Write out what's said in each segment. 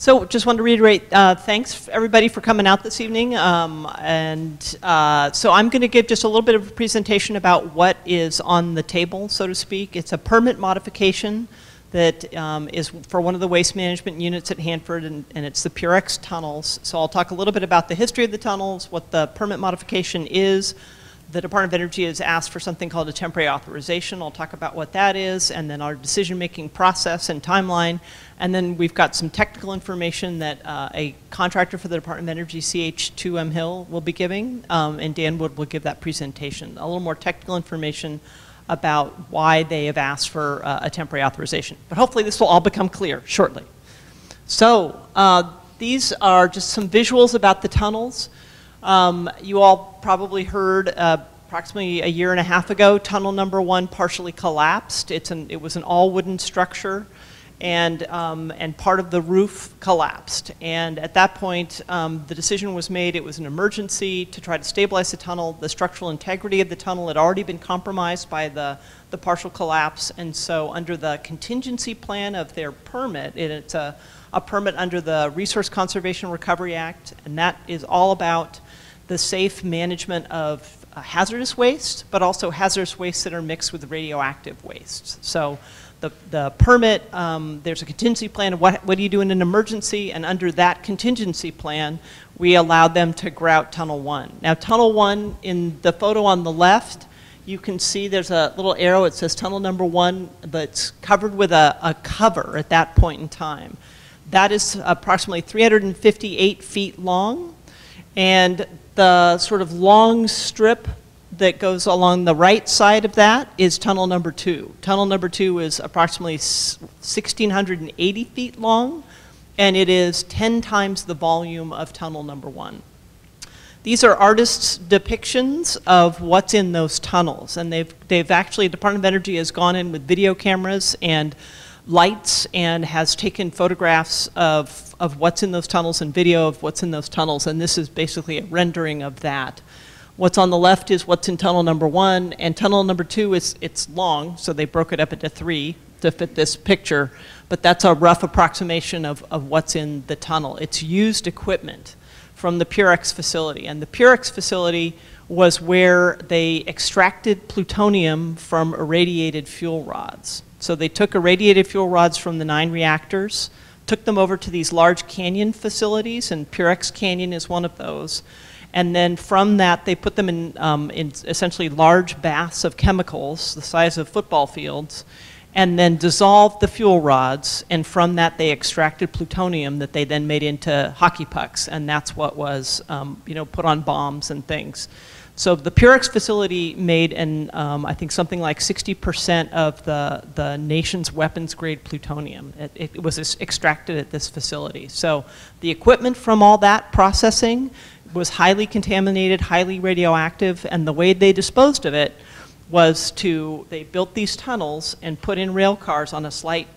So just wanted to reiterate, uh, thanks everybody for coming out this evening. Um, and uh, so I'm going to give just a little bit of a presentation about what is on the table, so to speak. It's a permit modification that um, is for one of the waste management units at Hanford, and, and it's the Purex tunnels. So I'll talk a little bit about the history of the tunnels, what the permit modification is, the Department of Energy has asked for something called a temporary authorization. I'll talk about what that is, and then our decision-making process and timeline. And then we've got some technical information that uh, a contractor for the Department of Energy, CH2M Hill, will be giving, um, and Dan Wood will give that presentation. A little more technical information about why they have asked for uh, a temporary authorization. But hopefully this will all become clear shortly. So uh, these are just some visuals about the tunnels. Um, you all probably heard uh, approximately a year and a half ago, tunnel number one partially collapsed. It's an, it was an all wooden structure and, um, and part of the roof collapsed. And at that point, um, the decision was made, it was an emergency to try to stabilize the tunnel. The structural integrity of the tunnel had already been compromised by the, the partial collapse. And so under the contingency plan of their permit, it, it's a, a permit under the Resource Conservation Recovery Act, and that is all about the safe management of uh, hazardous waste, but also hazardous waste that are mixed with radioactive wastes. So the, the permit, um, there's a contingency plan of what, what do you do in an emergency, and under that contingency plan, we allowed them to grout Tunnel 1. Now, Tunnel 1, in the photo on the left, you can see there's a little arrow, it says tunnel number one, but it's covered with a, a cover at that point in time. That is approximately 358 feet long, and the sort of long strip that goes along the right side of that is tunnel number two. Tunnel number two is approximately 1,680 feet long, and it is 10 times the volume of tunnel number one. These are artists' depictions of what's in those tunnels, and they've, they've actually, Department of Energy has gone in with video cameras and lights and has taken photographs of, of what's in those tunnels and video of what's in those tunnels, and this is basically a rendering of that. What's on the left is what's in tunnel number one, and tunnel number two is it's long, so they broke it up into three to fit this picture, but that's a rough approximation of, of what's in the tunnel. It's used equipment from the Purex facility, and the Purex facility was where they extracted plutonium from irradiated fuel rods. So they took irradiated fuel rods from the nine reactors, took them over to these large canyon facilities, and Purex Canyon is one of those. And then from that, they put them in, um, in essentially large baths of chemicals, the size of football fields, and then dissolved the fuel rods. And from that, they extracted plutonium that they then made into hockey pucks, and that's what was, um, you know, put on bombs and things. So the Purex facility made, an, um, I think, something like 60% of the, the nation's weapons grade plutonium. It, it was extracted at this facility. So the equipment from all that processing was highly contaminated, highly radioactive, and the way they disposed of it was to, they built these tunnels and put in rail cars on a slight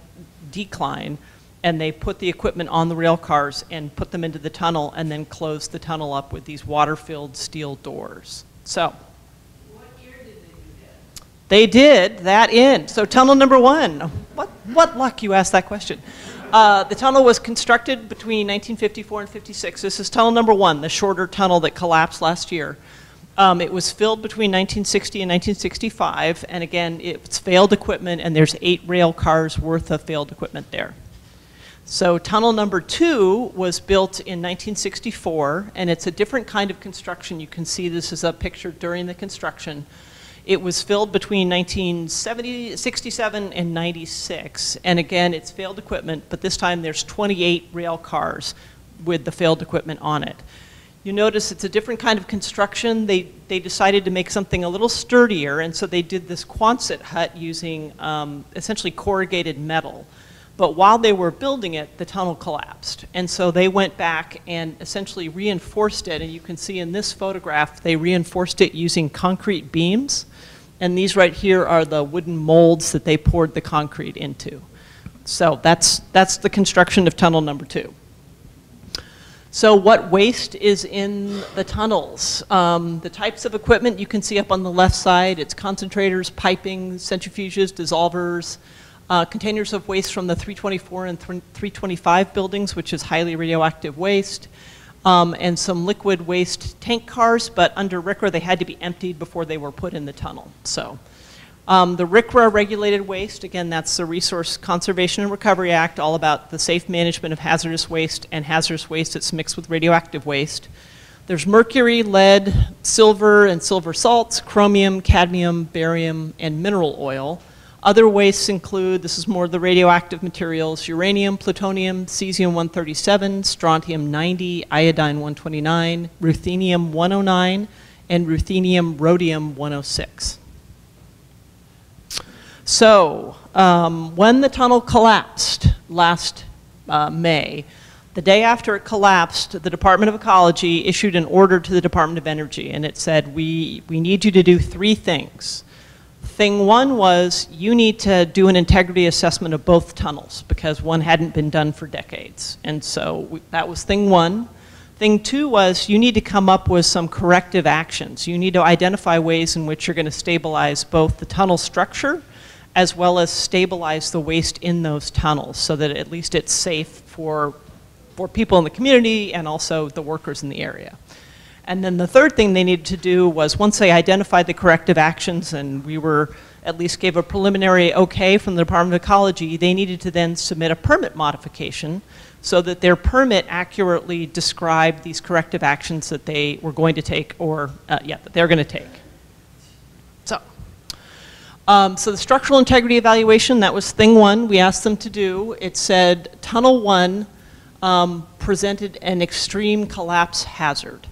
decline and they put the equipment on the rail cars and put them into the tunnel and then closed the tunnel up with these water-filled steel doors. So. They did that in. So tunnel number one. What, what luck you asked that question. Uh, the tunnel was constructed between 1954 and 56. This is tunnel number one, the shorter tunnel that collapsed last year. Um, it was filled between 1960 and 1965, and again, it's failed equipment, and there's eight rail cars worth of failed equipment there. So tunnel number two was built in 1964, and it's a different kind of construction. You can see this is a picture during the construction. It was filled between 1967 and 96, and again, it's failed equipment, but this time there's 28 rail cars with the failed equipment on it. You notice it's a different kind of construction. They, they decided to make something a little sturdier, and so they did this Quonset hut using um, essentially corrugated metal. But while they were building it, the tunnel collapsed. And so they went back and essentially reinforced it. And you can see in this photograph, they reinforced it using concrete beams. And these right here are the wooden molds that they poured the concrete into. So that's, that's the construction of tunnel number two. So what waste is in the tunnels? Um, the types of equipment you can see up on the left side, it's concentrators, piping, centrifuges, dissolvers, uh, containers of waste from the 324 and 325 buildings, which is highly radioactive waste, um, and some liquid waste tank cars, but under RCRA they had to be emptied before they were put in the tunnel. So um, the RCRA regulated waste, again, that's the Resource Conservation and Recovery Act, all about the safe management of hazardous waste and hazardous waste that's mixed with radioactive waste. There's mercury, lead, silver and silver salts, chromium, cadmium, barium, and mineral oil. Other wastes include, this is more the radioactive materials, uranium, plutonium, cesium-137, strontium-90, iodine-129, ruthenium-109, and ruthenium-rhodium-106. So, um, when the tunnel collapsed last uh, May, the day after it collapsed, the Department of Ecology issued an order to the Department of Energy, and it said, we, we need you to do three things. Thing one was you need to do an integrity assessment of both tunnels because one hadn't been done for decades. And so we, that was thing one. Thing two was you need to come up with some corrective actions. You need to identify ways in which you're going to stabilize both the tunnel structure as well as stabilize the waste in those tunnels so that at least it's safe for, for people in the community and also the workers in the area. And then the third thing they needed to do was once they identified the corrective actions and we were at least gave a preliminary okay from the Department of Ecology, they needed to then submit a permit modification so that their permit accurately described these corrective actions that they were going to take or, uh, yeah, that they're going to take. So, um, so the structural integrity evaluation, that was thing one we asked them to do. It said tunnel one um, presented an extreme collapse hazard.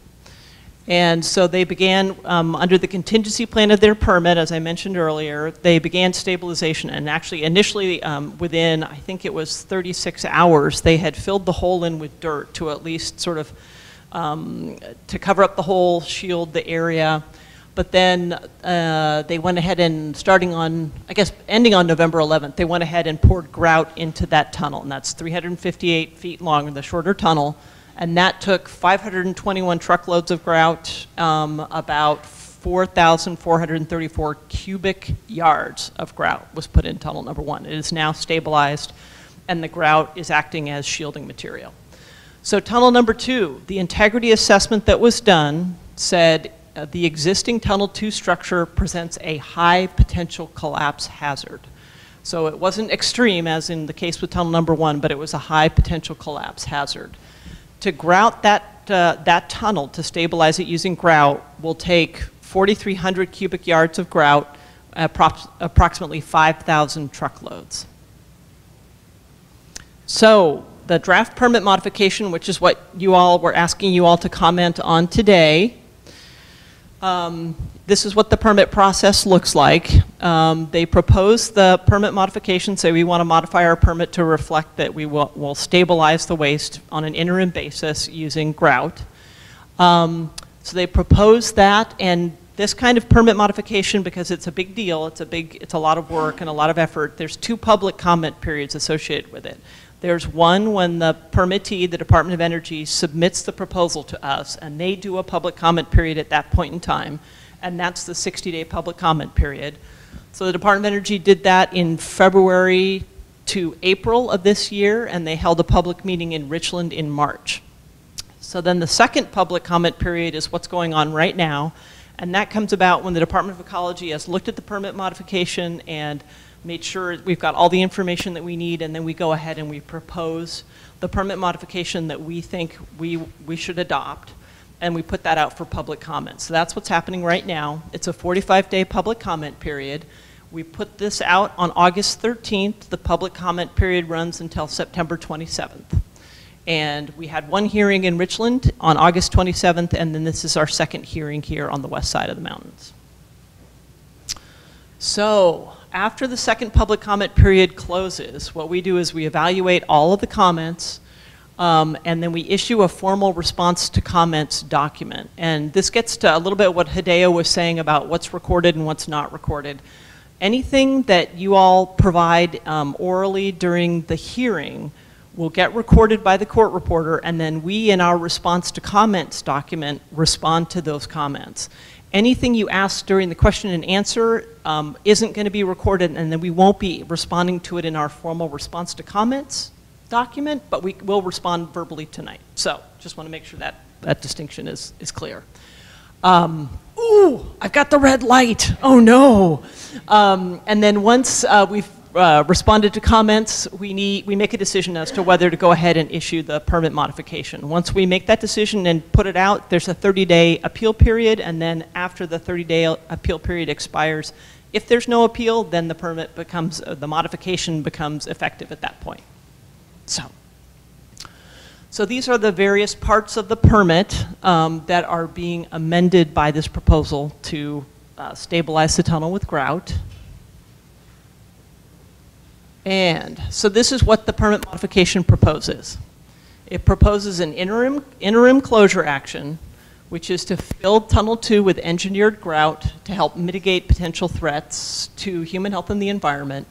And so they began, um, under the contingency plan of their permit, as I mentioned earlier, they began stabilization. And actually, initially, um, within, I think it was 36 hours, they had filled the hole in with dirt to at least sort of, um, to cover up the hole, shield the area. But then uh, they went ahead and starting on, I guess, ending on November 11th, they went ahead and poured grout into that tunnel. And that's 358 feet long, the shorter tunnel and that took 521 truckloads of grout, um, about 4,434 cubic yards of grout was put in tunnel number one. It is now stabilized, and the grout is acting as shielding material. So tunnel number two, the integrity assessment that was done said uh, the existing tunnel two structure presents a high potential collapse hazard. So it wasn't extreme as in the case with tunnel number one, but it was a high potential collapse hazard to grout that, uh, that tunnel, to stabilize it using grout, will take 4,300 cubic yards of grout, approximately 5,000 truckloads. So the draft permit modification, which is what you all were asking you all to comment on today, um, this is what the permit process looks like. Um, they propose the permit modification, say we want to modify our permit to reflect that we will, will stabilize the waste on an interim basis using grout. Um, so they propose that, and this kind of permit modification, because it's a big deal, it's a big, it's a lot of work and a lot of effort, there's two public comment periods associated with it. There's one when the permittee, the Department of Energy, submits the proposal to us, and they do a public comment period at that point in time and that's the 60-day public comment period. So the Department of Energy did that in February to April of this year, and they held a public meeting in Richland in March. So then the second public comment period is what's going on right now, and that comes about when the Department of Ecology has looked at the permit modification and made sure we've got all the information that we need, and then we go ahead and we propose the permit modification that we think we, we should adopt and we put that out for public comment. So that's what's happening right now. It's a 45-day public comment period. We put this out on August 13th. The public comment period runs until September 27th. And we had one hearing in Richland on August 27th, and then this is our second hearing here on the west side of the mountains. So after the second public comment period closes, what we do is we evaluate all of the comments, um, and then we issue a formal response to comments document. And this gets to a little bit what Hideo was saying about what's recorded and what's not recorded. Anything that you all provide um, orally during the hearing will get recorded by the court reporter, and then we, in our response to comments document, respond to those comments. Anything you ask during the question and answer um, isn't going to be recorded, and then we won't be responding to it in our formal response to comments document, but we will respond verbally tonight. So just want to make sure that that distinction is, is clear. Um, ooh, I've got the red light. Oh no. Um, and then once uh, we've uh, responded to comments, we, need, we make a decision as to whether to go ahead and issue the permit modification. Once we make that decision and put it out, there's a 30-day appeal period, and then after the 30-day appeal period expires, if there's no appeal, then the permit becomes, uh, the modification becomes effective at that point. So, so these are the various parts of the permit um, that are being amended by this proposal to uh, stabilize the tunnel with grout. And so this is what the permit modification proposes. It proposes an interim, interim closure action, which is to fill Tunnel 2 with engineered grout to help mitigate potential threats to human health and the environment.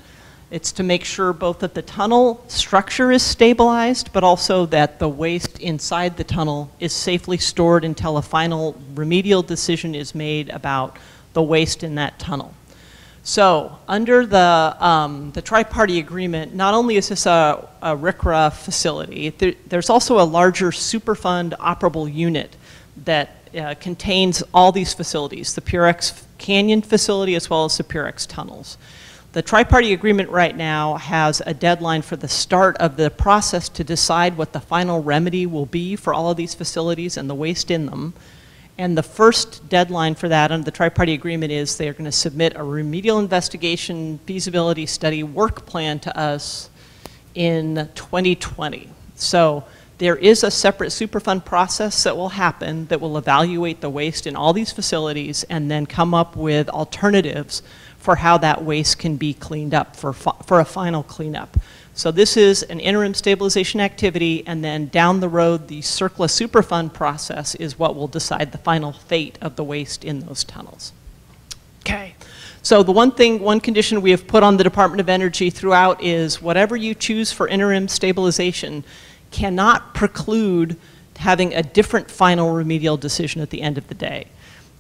It's to make sure both that the tunnel structure is stabilized, but also that the waste inside the tunnel is safely stored until a final remedial decision is made about the waste in that tunnel. So under the, um, the tri-party agreement, not only is this a, a facility, there, there's also a larger Superfund operable unit that uh, contains all these facilities, the Purex Canyon facility as well as the Purex tunnels. The tri-party agreement right now has a deadline for the start of the process to decide what the final remedy will be for all of these facilities and the waste in them. And the first deadline for that under the tri-party agreement is they are going to submit a remedial investigation feasibility study work plan to us in 2020. So there is a separate Superfund process that will happen that will evaluate the waste in all these facilities and then come up with alternatives for how that waste can be cleaned up for, for a final cleanup. So this is an interim stabilization activity, and then down the road, the CERCLA Superfund process is what will decide the final fate of the waste in those tunnels. Okay. So the one thing, one condition we have put on the Department of Energy throughout is whatever you choose for interim stabilization cannot preclude having a different final remedial decision at the end of the day.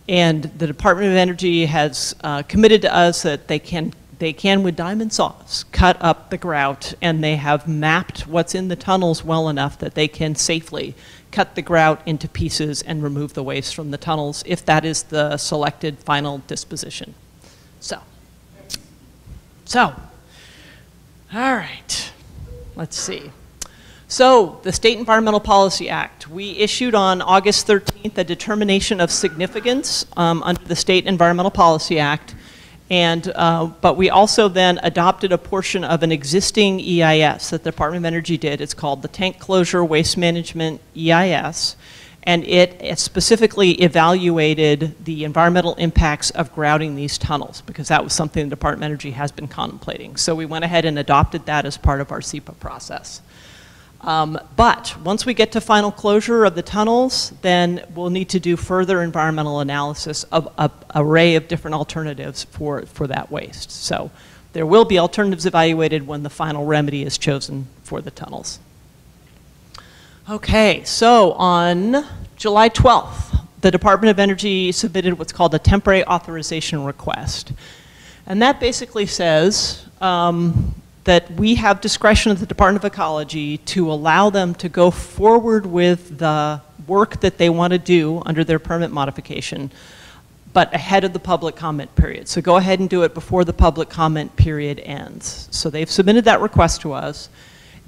And the Department of Energy has uh, committed to us that they can they can, with diamond saws, cut up the grout, and they have mapped what's in the tunnels well enough that they can safely cut the grout into pieces and remove the waste from the tunnels if that is the selected final disposition. So, so, all right, let's see. So, the State Environmental Policy Act, we issued on August 13th a determination of significance um, under the State Environmental Policy Act and, uh, but we also then adopted a portion of an existing EIS that the Department of Energy did. It's called the Tank Closure Waste Management EIS. And it, specifically evaluated the environmental impacts of grouting these tunnels because that was something the Department of Energy has been contemplating. So we went ahead and adopted that as part of our SEPA process. Um, but once we get to final closure of the tunnels, then we'll need to do further environmental analysis of an array of different alternatives for, for that waste. So there will be alternatives evaluated when the final remedy is chosen for the tunnels. Okay, so on July 12th, the Department of Energy submitted what's called a temporary authorization request. And that basically says, um, that we have discretion at the Department of Ecology to allow them to go forward with the work that they want to do under their permit modification, but ahead of the public comment period. So go ahead and do it before the public comment period ends. So they've submitted that request to us,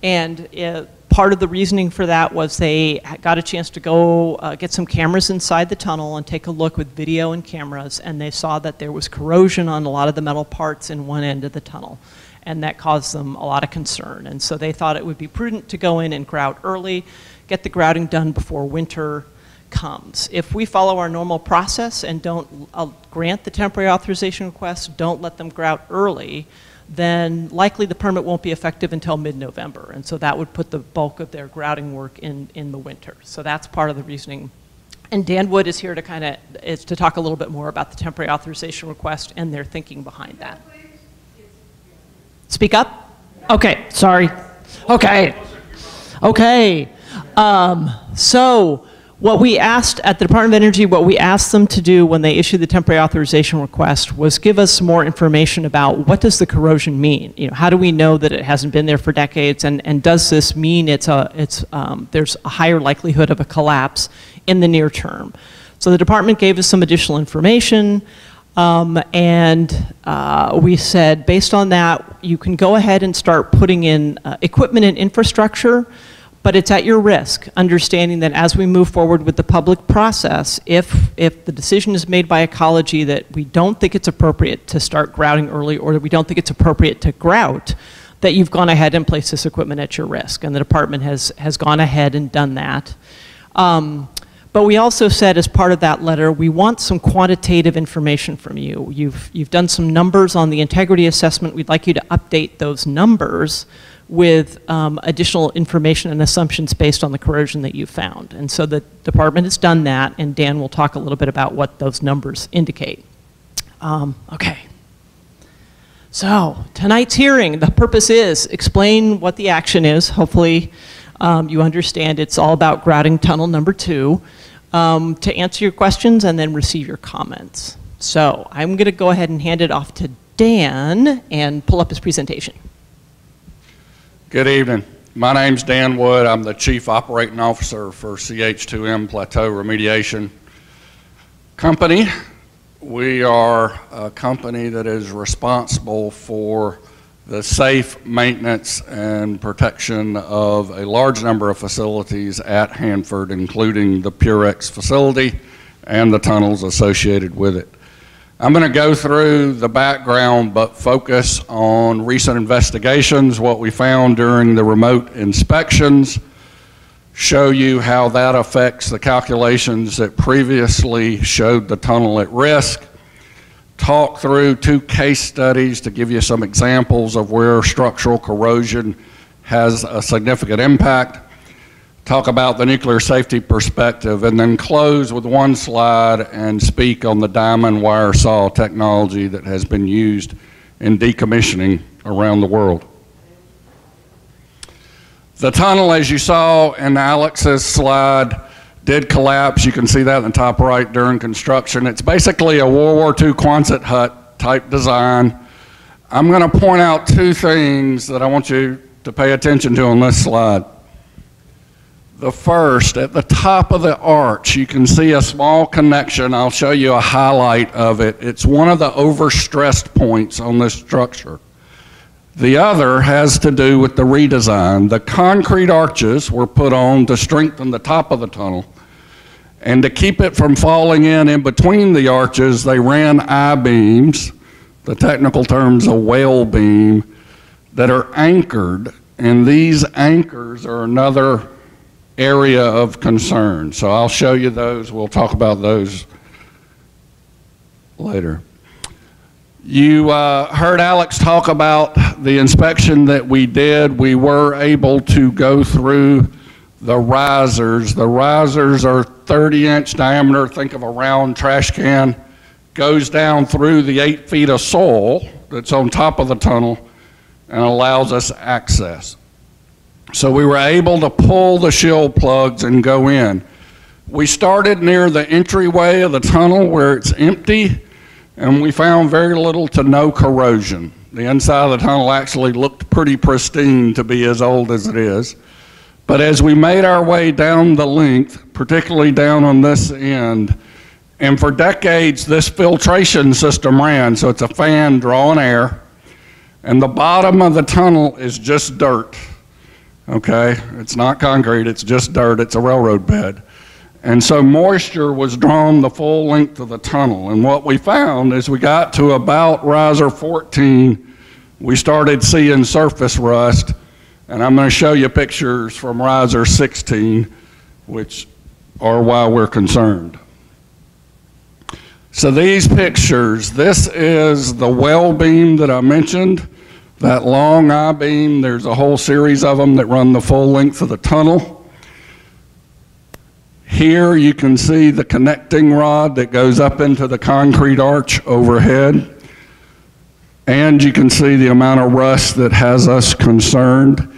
and it, part of the reasoning for that was they got a chance to go uh, get some cameras inside the tunnel and take a look with video and cameras, and they saw that there was corrosion on a lot of the metal parts in one end of the tunnel and that caused them a lot of concern. And so they thought it would be prudent to go in and grout early, get the grouting done before winter comes. If we follow our normal process and don't uh, grant the temporary authorization request, don't let them grout early, then likely the permit won't be effective until mid-November. And so that would put the bulk of their grouting work in, in the winter. So that's part of the reasoning. And Dan Wood is here to kind of, is to talk a little bit more about the temporary authorization request and their thinking behind that. Speak up? Okay, sorry. Okay. Okay. Um, so What we asked at the Department of Energy, what we asked them to do when they issued the temporary authorization request was give us more information about what does the corrosion mean? You know, how do we know that it hasn't been there for decades, and, and does this mean it's a, it's, um, there's a higher likelihood of a collapse in the near term? So the department gave us some additional information. Um, and uh, we said, based on that, you can go ahead and start putting in uh, equipment and infrastructure but it's at your risk, understanding that as we move forward with the public process, if, if the decision is made by ecology that we don't think it's appropriate to start grouting early or that we don't think it's appropriate to grout, that you've gone ahead and placed this equipment at your risk. And the department has, has gone ahead and done that. Um, but we also said as part of that letter, we want some quantitative information from you. You've, you've done some numbers on the integrity assessment. We'd like you to update those numbers with um, additional information and assumptions based on the corrosion that you found. And so the department has done that, and Dan will talk a little bit about what those numbers indicate. Um, okay. So tonight's hearing, the purpose is explain what the action is. Hopefully um, you understand it's all about grouting tunnel number two um, to answer your questions and then receive your comments. So I'm going to go ahead and hand it off to Dan and pull up his presentation. Good evening. My name's Dan Wood. I'm the Chief Operating Officer for CH2M Plateau Remediation Company. We are a company that is responsible for the safe maintenance and protection of a large number of facilities at Hanford, including the Purex facility and the tunnels associated with it. I'm going to go through the background but focus on recent investigations, what we found during the remote inspections, show you how that affects the calculations that previously showed the tunnel at risk, talk through two case studies to give you some examples of where structural corrosion has a significant impact, talk about the nuclear safety perspective, and then close with one slide and speak on the diamond wire saw technology that has been used in decommissioning around the world. The tunnel, as you saw in Alex's slide, did collapse. You can see that in the top right during construction. It's basically a World War II Quonset hut type design. I'm going to point out two things that I want you to pay attention to on this slide. The first, at the top of the arch, you can see a small connection. I'll show you a highlight of it. It's one of the overstressed points on this structure. The other has to do with the redesign. The concrete arches were put on to strengthen the top of the tunnel. And to keep it from falling in in between the arches, they ran I-beams, the technical term's a wale beam, that are anchored. And these anchors are another area of concern. So I'll show you those. We'll talk about those later. You uh, heard Alex talk about the inspection that we did. We were able to go through the risers. The risers are 30 inch diameter, think of a round trash can, goes down through the eight feet of soil that's on top of the tunnel and allows us access. So we were able to pull the shield plugs and go in. We started near the entryway of the tunnel where it's empty, and we found very little to no corrosion. The inside of the tunnel actually looked pretty pristine to be as old as it is. But as we made our way down the length, particularly down on this end, and for decades this filtration system ran, so it's a fan drawing air, and the bottom of the tunnel is just dirt okay? It's not concrete, it's just dirt, it's a railroad bed. And so moisture was drawn the full length of the tunnel. And what we found is we got to about riser 14, we started seeing surface rust. And I'm going to show you pictures from riser 16, which are why we're concerned. So these pictures, this is the well beam that I mentioned. That long I-beam, there's a whole series of them that run the full length of the tunnel. Here you can see the connecting rod that goes up into the concrete arch overhead. And you can see the amount of rust that has us concerned.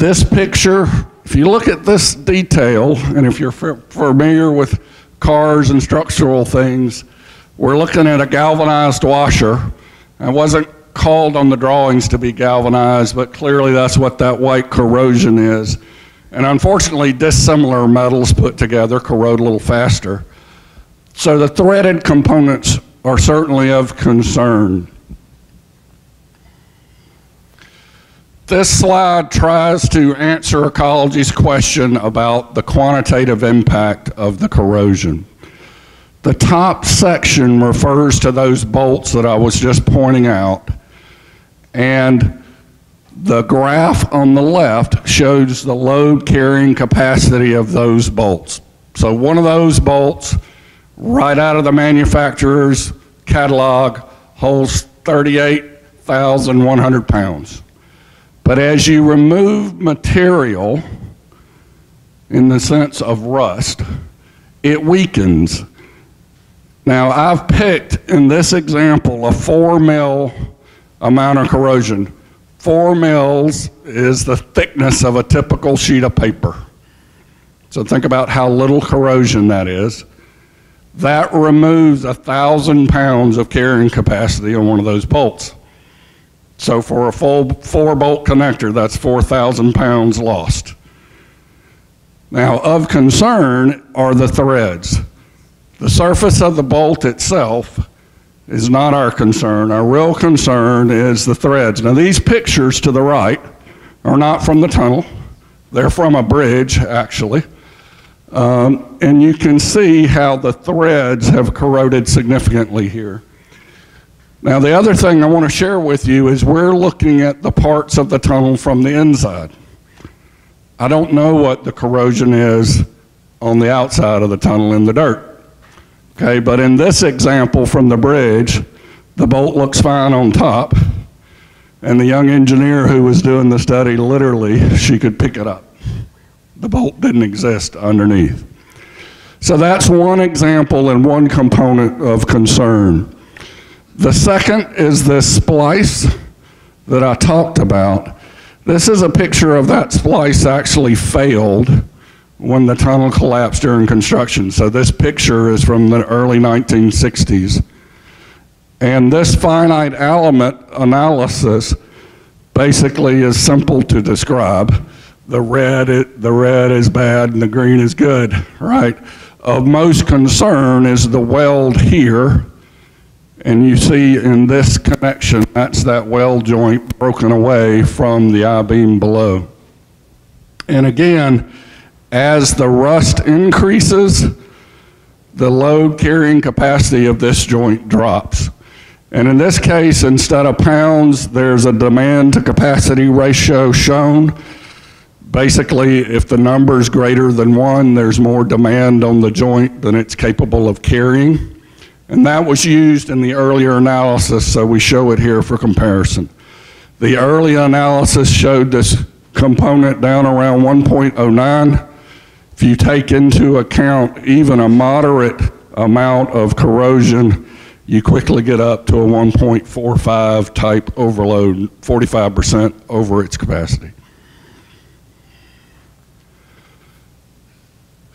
This picture If you look at this detail, and if you're familiar with cars and structural things, we're looking at a galvanized washer. It wasn't called on the drawings to be galvanized, but clearly that's what that white corrosion is. And unfortunately, dissimilar metals put together corrode a little faster. So the threaded components are certainly of concern. This slide tries to answer ecology's question about the quantitative impact of the corrosion. The top section refers to those bolts that I was just pointing out, and the graph on the left shows the load carrying capacity of those bolts. So one of those bolts, right out of the manufacturer's catalog, holds 38,100 pounds. But as you remove material, in the sense of rust, it weakens. Now, I've picked in this example a four mil amount of corrosion. Four mils is the thickness of a typical sheet of paper. So think about how little corrosion that is. That removes a thousand pounds of carrying capacity on one of those bolts. So for a full four bolt connector, that's 4,000 pounds lost. Now, of concern are the threads. The surface of the bolt itself is not our concern. Our real concern is the threads. Now, these pictures to the right are not from the tunnel, they're from a bridge, actually. Um, and you can see how the threads have corroded significantly here. Now, the other thing I want to share with you is we're looking at the parts of the tunnel from the inside. I don't know what the corrosion is on the outside of the tunnel in the dirt. Okay, but in this example from the bridge, the bolt looks fine on top, and the young engineer who was doing the study literally, she could pick it up. The bolt didn't exist underneath. So that's one example and one component of concern. The second is this splice that I talked about. This is a picture of that splice actually failed when the tunnel collapsed during construction. So this picture is from the early 1960s. And this finite element analysis basically is simple to describe. The red, it, the red is bad and the green is good, right? Of most concern is the weld here and you see in this connection, that's that weld joint broken away from the I-beam below. And again, as the rust increases, the load carrying capacity of this joint drops. And in this case, instead of pounds, there's a demand to capacity ratio shown. Basically, if the number is greater than one, there's more demand on the joint than it's capable of carrying. And that was used in the earlier analysis, so we show it here for comparison. The early analysis showed this component down around 1.09. If you take into account even a moderate amount of corrosion, you quickly get up to a 1.45 type overload, 45% over its capacity.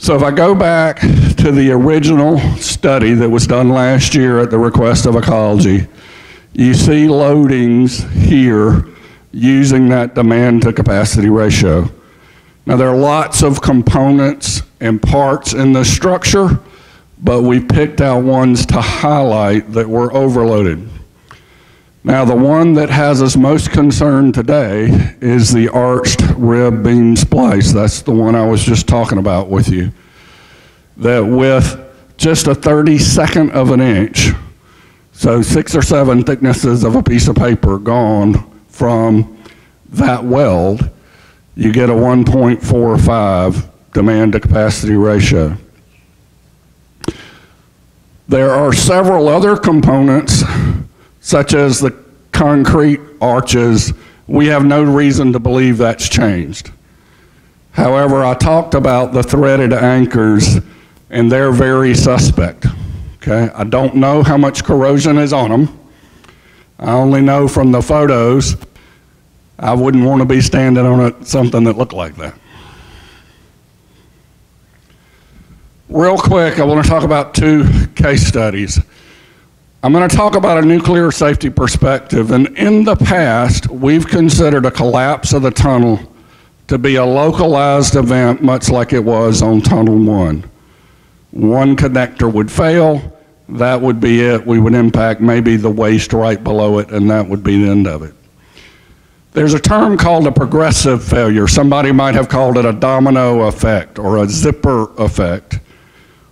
So if I go back to the original study that was done last year at the request of Ecology, you see loadings here using that demand to capacity ratio. Now there are lots of components and parts in the structure, but we picked out ones to highlight that were overloaded. Now, the one that has us most concerned today is the arched rib beam splice. That's the one I was just talking about with you. That with just a 32nd of an inch, so six or seven thicknesses of a piece of paper gone from that weld, you get a 1.45 demand to capacity ratio. There are several other components such as the concrete arches, we have no reason to believe that's changed. However, I talked about the threaded anchors, and they're very suspect. Okay, I don't know how much corrosion is on them. I only know from the photos. I wouldn't want to be standing on something that looked like that. Real quick, I want to talk about two case studies. I'm going to talk about a nuclear safety perspective, and in the past, we've considered a collapse of the tunnel to be a localized event, much like it was on Tunnel 1. One connector would fail, that would be it. We would impact maybe the waste right below it, and that would be the end of it. There's a term called a progressive failure. Somebody might have called it a domino effect or a zipper effect,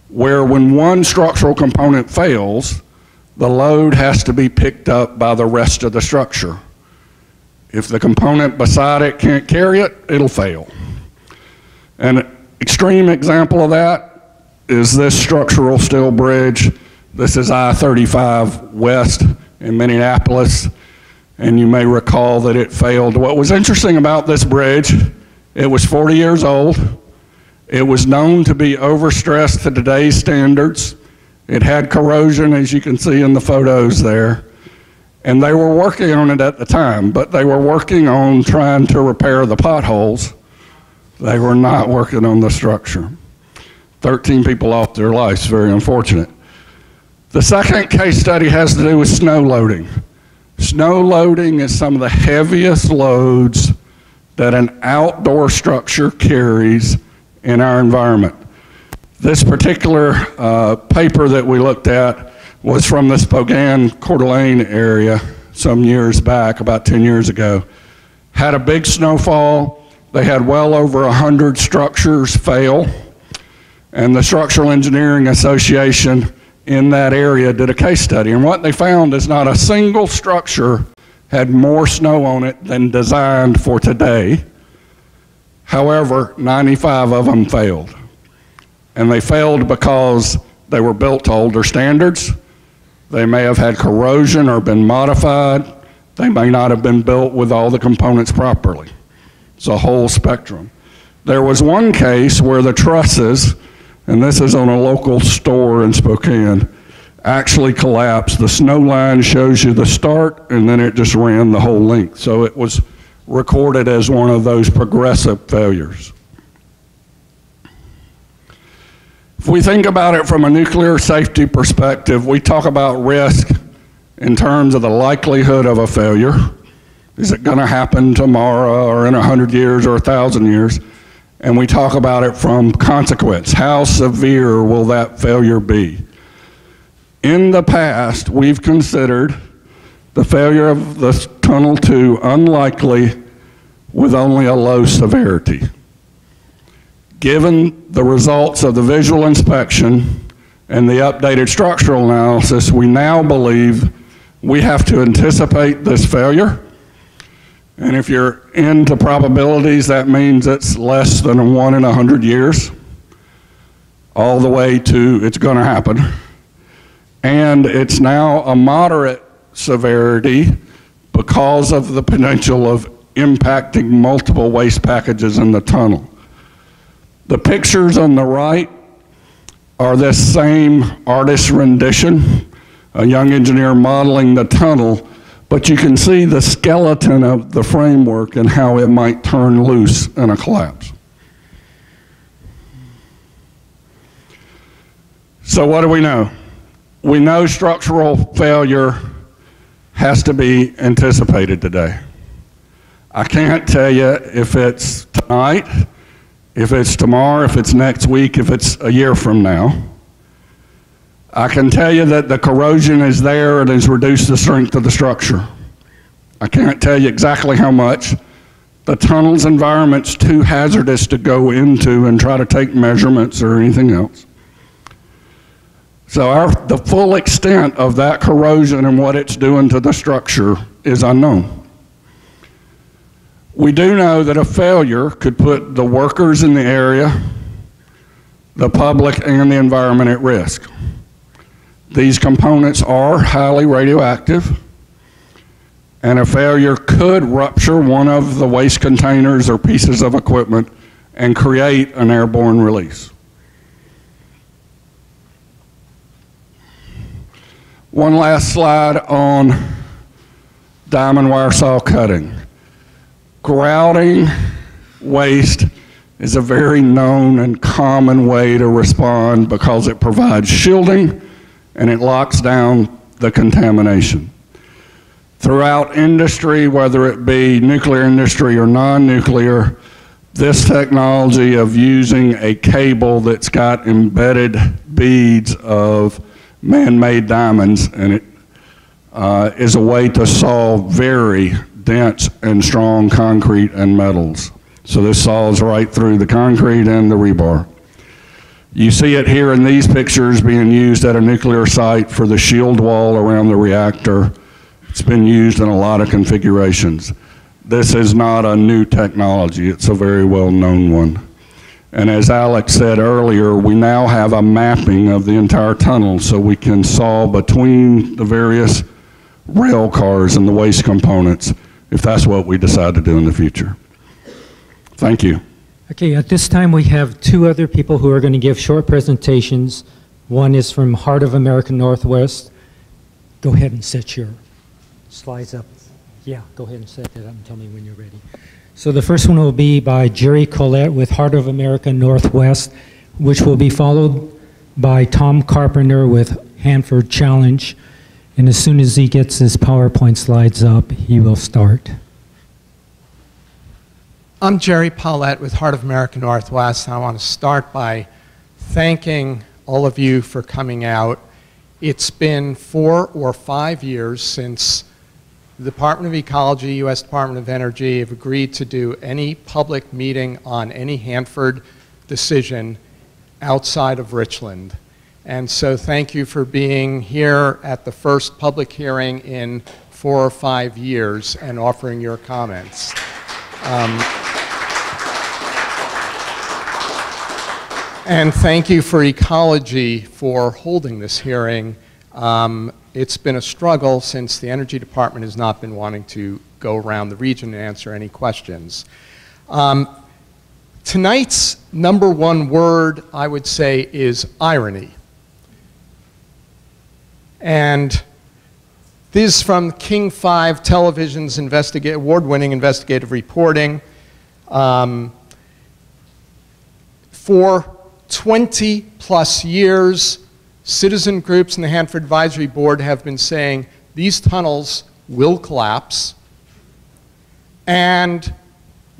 where when one structural component fails, the load has to be picked up by the rest of the structure. If the component beside it can't carry it, it'll fail. An extreme example of that is this structural steel bridge. This is I-35 West in Minneapolis, and you may recall that it failed. What was interesting about this bridge, it was 40 years old. It was known to be overstressed to today's standards. It had corrosion, as you can see in the photos there. And they were working on it at the time, but they were working on trying to repair the potholes. They were not working on the structure. 13 people lost their lives, very unfortunate. The second case study has to do with snow loading. Snow loading is some of the heaviest loads that an outdoor structure carries in our environment. This particular uh, paper that we looked at was from the Spokane Coeur d'Alene area some years back, about 10 years ago. Had a big snowfall. They had well over 100 structures fail. And the Structural Engineering Association in that area did a case study. And what they found is not a single structure had more snow on it than designed for today. However, 95 of them failed and they failed because they were built to older standards. They may have had corrosion or been modified. They may not have been built with all the components properly. It's a whole spectrum. There was one case where the trusses, and this is on a local store in Spokane, actually collapsed. The snow line shows you the start, and then it just ran the whole length. So it was recorded as one of those progressive failures. If we think about it from a nuclear safety perspective, we talk about risk in terms of the likelihood of a failure. Is it going to happen tomorrow or in 100 years or 1,000 years? And we talk about it from consequence. How severe will that failure be? In the past, we've considered the failure of the Tunnel 2 unlikely with only a low severity. Given the results of the visual inspection and the updated structural analysis, we now believe we have to anticipate this failure. And if you're into probabilities, that means it's less than a one in a hundred years, all the way to it's going to happen. And it's now a moderate severity because of the potential of impacting multiple waste packages in the tunnel. The pictures on the right are this same artist rendition, a young engineer modeling the tunnel, but you can see the skeleton of the framework and how it might turn loose in a collapse. So what do we know? We know structural failure has to be anticipated today. I can't tell you if it's tonight, if it's tomorrow, if it's next week, if it's a year from now. I can tell you that the corrosion is there and has reduced the strength of the structure. I can't tell you exactly how much. The tunnel's environment's too hazardous to go into and try to take measurements or anything else. So our, the full extent of that corrosion and what it's doing to the structure is unknown. We do know that a failure could put the workers in the area, the public, and the environment at risk. These components are highly radioactive, and a failure could rupture one of the waste containers or pieces of equipment and create an airborne release. One last slide on diamond wire saw cutting grouting waste is a very known and common way to respond because it provides shielding and it locks down the contamination. Throughout industry, whether it be nuclear industry or non-nuclear, this technology of using a cable that's got embedded beads of man-made diamonds and it uh, is a way to solve very dense and strong concrete and metals. So this saws right through the concrete and the rebar. You see it here in these pictures being used at a nuclear site for the shield wall around the reactor. It's been used in a lot of configurations. This is not a new technology, it's a very well known one. And as Alex said earlier, we now have a mapping of the entire tunnel so we can saw between the various rail cars and the waste components if that's what we decide to do in the future. Thank you. Okay, at this time, we have two other people who are going to give short presentations. One is from Heart of America Northwest. Go ahead and set your slides up. Yeah, go ahead and set that up and tell me when you're ready. So the first one will be by Gerry Pollet with Heart of America Northwest, which will be followed by Tom Carpenter with Hanford Challenge. And as soon as he gets his PowerPoint slides up, he will start. I'm Gerry Pollet with Heart of America Northwest, and I want to start by thanking all of you for coming out. It's been four or five years since the Department of Ecology, U.S. Department of Energy have agreed to do any public meeting on any Hanford decision outside of Richland. And so thank you for being here at the first public hearing in four or five years and offering your comments. Um, and thank you for Ecology for holding this hearing. Um, it's been a struggle since the Energy Department has not been wanting to go around the region and answer any questions. Um, tonight's number one word, I would say, is irony. And this is from King 5 Television's award-winning investigative reporting. Um, for 20 plus years, citizen groups and the Hanford Advisory Board have been saying these tunnels will collapse and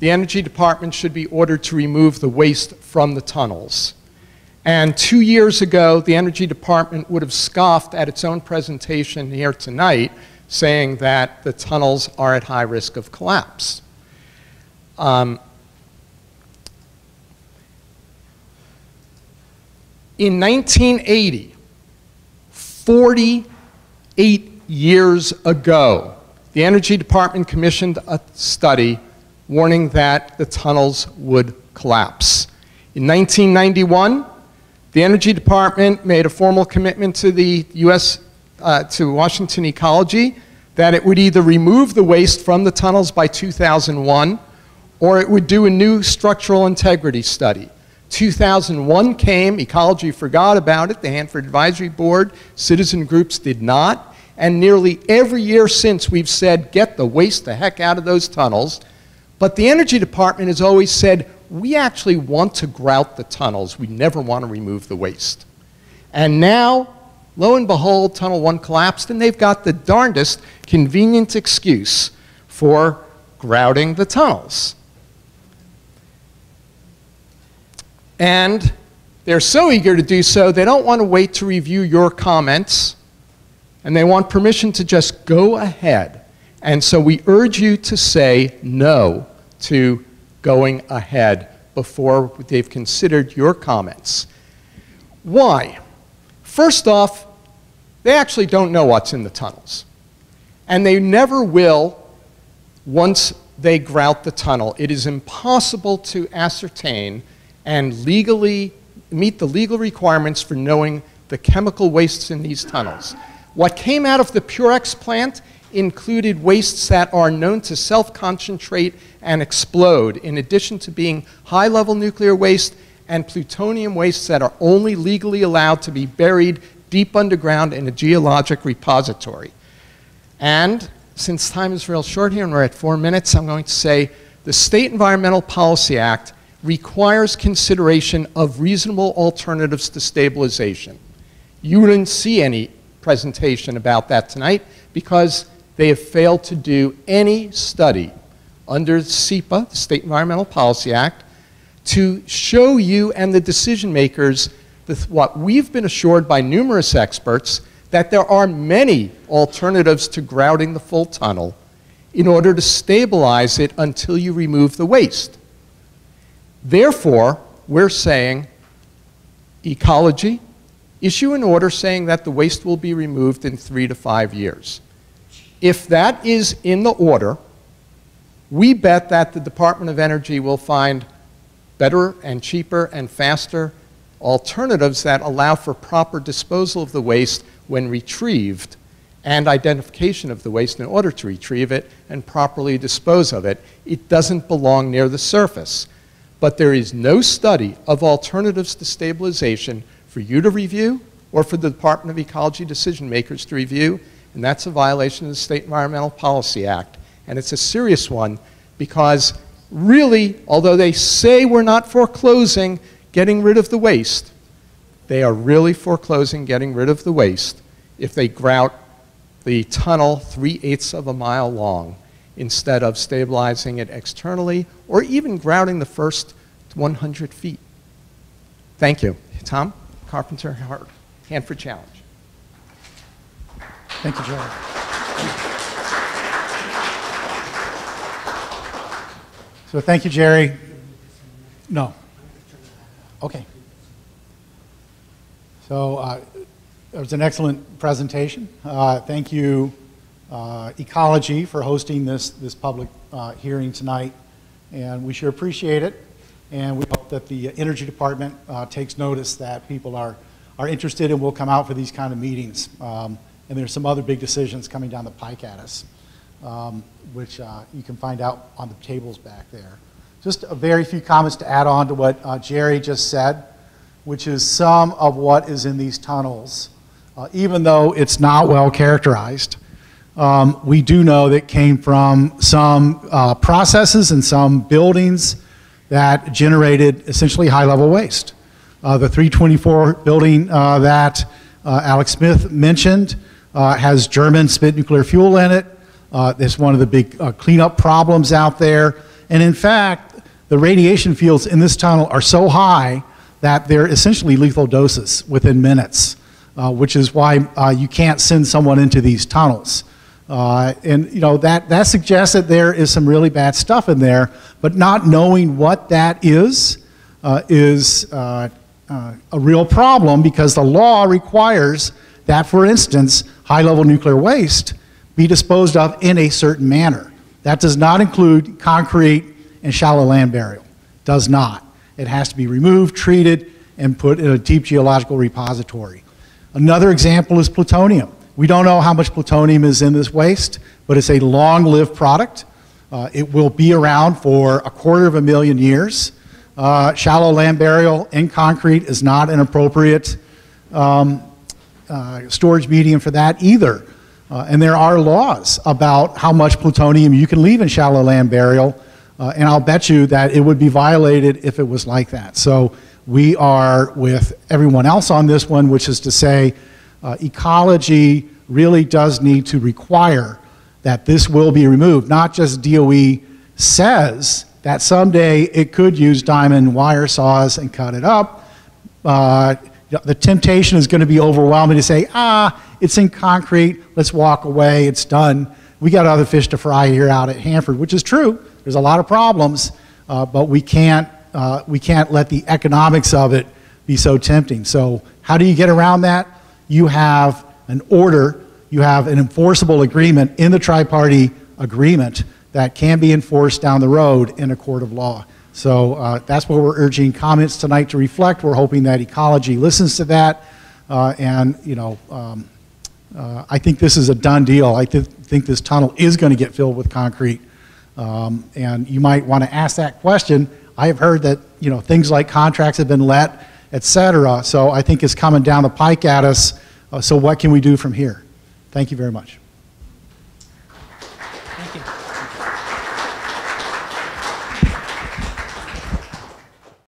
the Energy Department should be ordered to remove the waste from the tunnels. And two years ago, the Energy Department would have scoffed at its own presentation here tonight, saying that the tunnels are at high risk of collapse. Um, in 1980, 48 years ago, the Energy Department commissioned a study warning that the tunnels would collapse. In 1991, the Energy Department made a formal commitment to the U.S. Uh, to Washington Ecology that it would either remove the waste from the tunnels by 2001 or it would do a new structural integrity study. 2001 came, Ecology forgot about it, the Hanford Advisory Board, citizen groups did not, and nearly every year since we've said, get the waste the heck out of those tunnels. But the Energy Department has always said, we actually want to grout the tunnels. We never want to remove the waste. And now, lo and behold, Tunnel 1 collapsed, and they've got the darndest convenient excuse for grouting the tunnels. And they're so eager to do so, they don't want to wait to review your comments, and they want permission to just go ahead. And so we urge you to say no to going ahead before they've considered your comments. Why? First off, they actually don't know what's in the tunnels. And they never will once they grout the tunnel. It is impossible to ascertain and legally meet the legal requirements for knowing the chemical wastes in these tunnels. What came out of the Purex plant included wastes that are known to self-concentrate and explode, in addition to being high-level nuclear waste and plutonium wastes that are only legally allowed to be buried deep underground in a geologic repository. And since time is real short here and we're at four minutes, I'm going to say the State Environmental Policy Act requires consideration of reasonable alternatives to stabilization. You didn't see any presentation about that tonight because they have failed to do any study under SEPA, the State Environmental Policy Act, to show you and the decision makers what we've been assured by numerous experts that there are many alternatives to grouting the full tunnel in order to stabilize it until you remove the waste. Therefore, we're saying ecology, issue an order saying that the waste will be removed in three to five years. If that is in the order, we bet that the Department of Energy will find better and cheaper and faster alternatives that allow for proper disposal of the waste when retrieved and identification of the waste in order to retrieve it and properly dispose of it. It doesn't belong near the surface. But there is no study of alternatives to stabilization for you to review or for the Department of Ecology decision makers to review, and that's a violation of the State Environmental Policy Act. And it's a serious one because really, although they say we're not foreclosing getting rid of the waste, they are really foreclosing getting rid of the waste if they grout the tunnel three-eighths of a mile long instead of stabilizing it externally or even grouting the first 100 feet. Thank you. Tom Carpenter, Hanford Challenge. Thank you, Gerry. So thank you, Gerry. No. Okay. So uh, it was an excellent presentation. Uh, thank you, uh, Ecology, for hosting this, this public uh, hearing tonight. And we sure appreciate it. And we hope that the Energy Department uh, takes notice that people are, are interested and will come out for these kind of meetings. Um, and there's some other big decisions coming down the pike at us, um, which uh, you can find out on the tables back there. Just a very few comments to add on to what uh, Gerry just said, which is some of what is in these tunnels, uh, even though it's not well characterized. Um, we do know that came from some uh, processes and some buildings that generated essentially high-level waste. Uh, the 324 building uh, that uh, Alex Smith mentioned uh, has German spent nuclear fuel in it. Uh, it's one of the big uh, cleanup problems out there. And in fact, the radiation fields in this tunnel are so high that they're essentially lethal doses within minutes, uh, which is why uh, you can't send someone into these tunnels. Uh, and you know that, that suggests that there is some really bad stuff in there, but not knowing what that is uh, is uh, a real problem because the law requires that, for instance, high-level nuclear waste be disposed of in a certain manner. That does not include concrete and shallow land burial. Does not. It has to be removed, treated, and put in a deep geological repository. Another example is plutonium. We don't know how much plutonium is in this waste, but it's a long-lived product. Uh, it will be around for a quarter of a million years. Uh, shallow land burial in concrete is not an appropriate um, uh, storage medium for that either. Uh, and there are laws about how much plutonium you can leave in shallow land burial, uh, and I'll bet you that it would be violated if it was like that. So we are with everyone else on this one, which is to say, uh, ecology really does need to require that this will be removed. Not just DOE says that someday it could use diamond wire saws and cut it up. The temptation is going to be overwhelming to say, ah, it's in concrete, let's walk away, it's done. We got other fish to fry here out at Hanford, which is true. There's a lot of problems, uh, but we can't, uh, we can't let the economics of it be so tempting. So how do you get around that? You have an order, you have an enforceable agreement in the tri-party agreement that can be enforced down the road in a court of law. So uh, that's what we're urging comments tonight to reflect. We're hoping that ecology listens to that. Uh, and, you know, um, uh, I think this is a done deal. I th think this tunnel is going to get filled with concrete. Um, and you might want to ask that question. I have heard that, you know, things like contracts have been let, et cetera. So I think it's coming down the pike at us. Uh, so what can we do from here? Thank you very much.